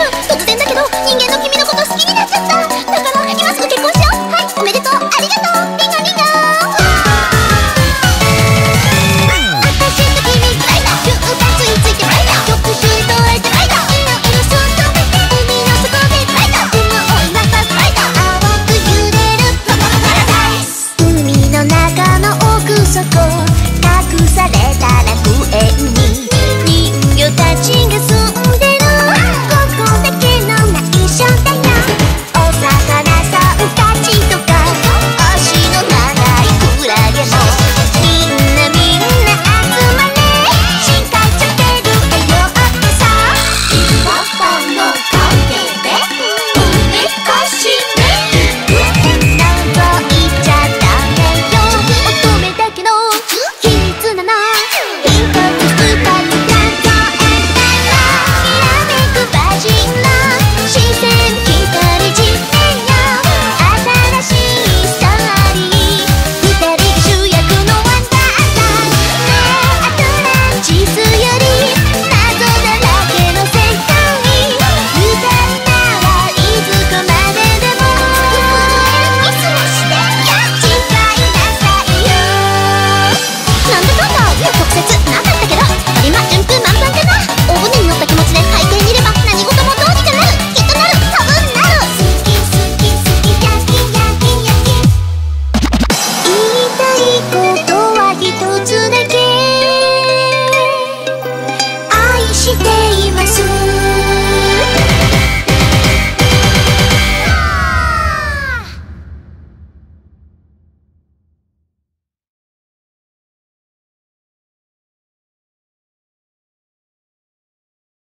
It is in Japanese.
Todo しています。